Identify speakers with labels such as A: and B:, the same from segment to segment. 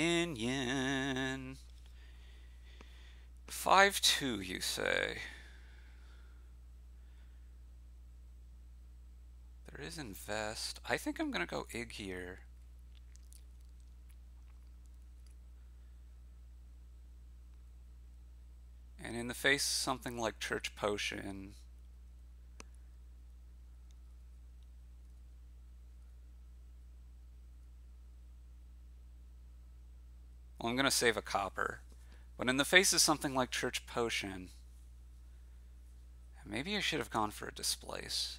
A: Minion. 5-2, you say? There is invest. I think I'm going to go IGG here. And in the face something like Church Potion, Well, I'm going to save a copper. But in the face of something like Church Potion, maybe I should have gone for a Displace.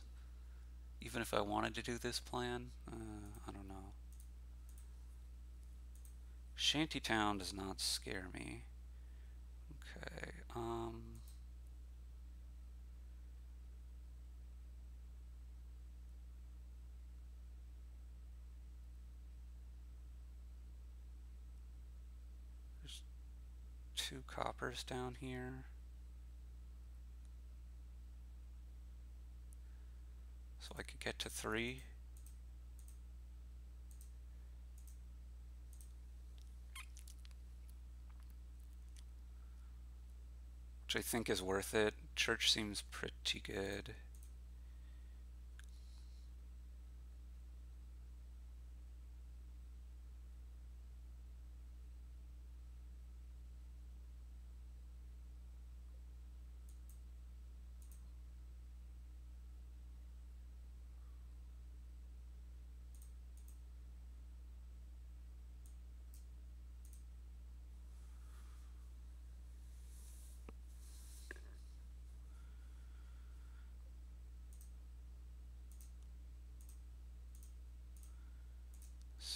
A: Even if I wanted to do this plan, uh, I don't know. Shantytown does not scare me. Okay, um... two coppers down here. So I could get to three. Which I think is worth it. Church seems pretty good.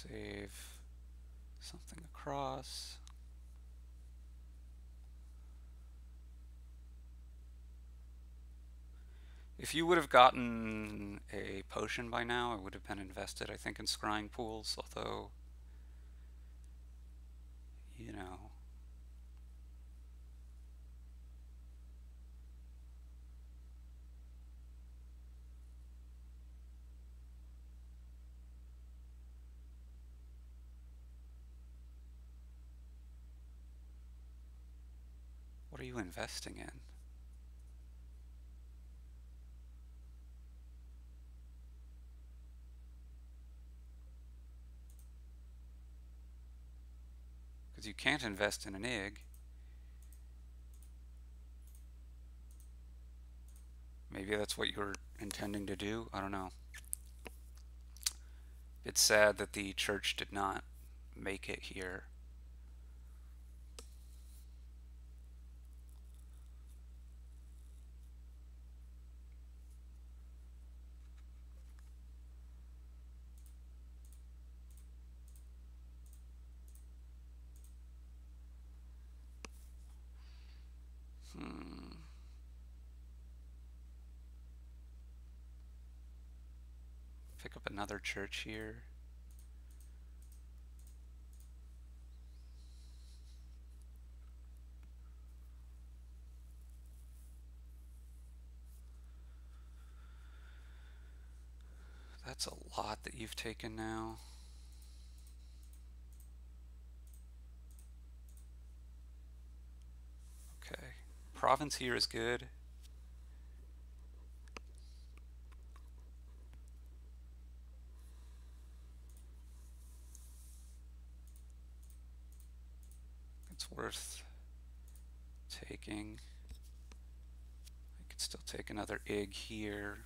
A: Save something across. If you would have gotten a potion by now, it would have been invested, I think, in scrying pools, although, you know, What are you investing in? Because you can't invest in an IGG. Maybe that's what you're intending to do. I don't know. It's sad that the church did not make it here. Another church here. That's a lot that you've taken now. Okay. Province here is good. Worth taking. I could still take another IGG here.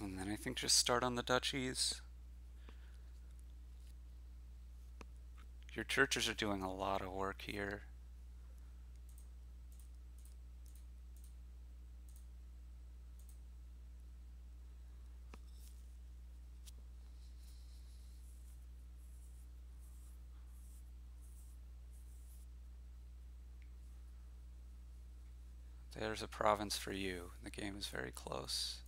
A: And then I think just start on the duchies. Your churches are doing a lot of work here. There's a province for you. The game is very close.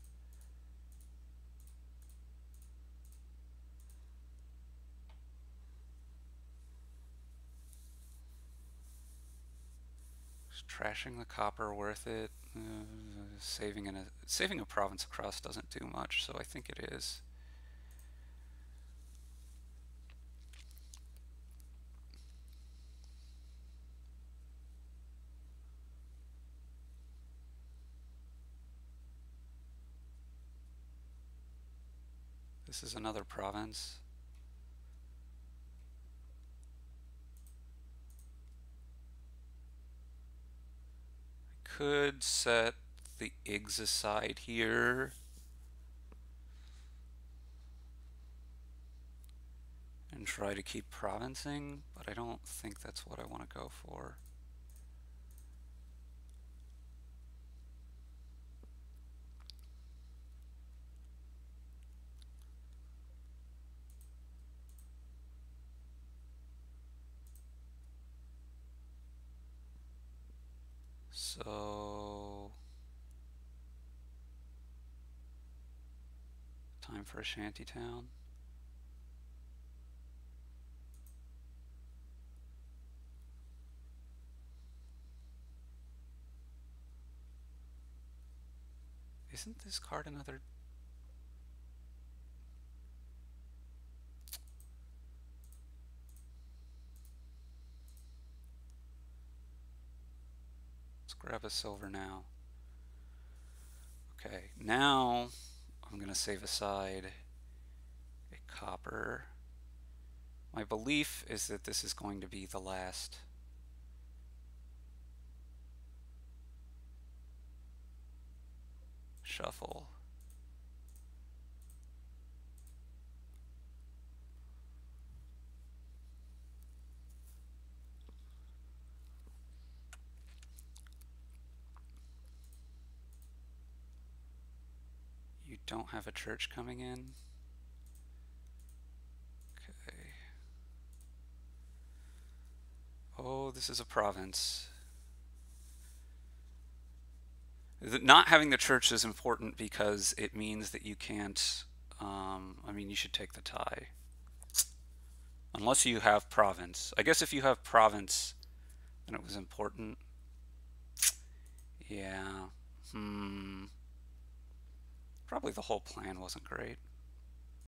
A: Is trashing the copper worth it? Uh, saving in a saving a province across doesn't do much, so I think it is. This is another province. I could set the IGGs aside here. And try to keep provincing, but I don't think that's what I want to go for. So time for a shanty town. Isn't this card another Let's grab a silver now. Okay, now I'm going to save aside a copper. My belief is that this is going to be the last shuffle. Don't have a church coming in. Okay. Oh, this is a province. Not having the church is important because it means that you can't, um, I mean, you should take the tie. Unless you have province. I guess if you have province, then it was important. Yeah. Hmm. Probably the whole plan wasn't great.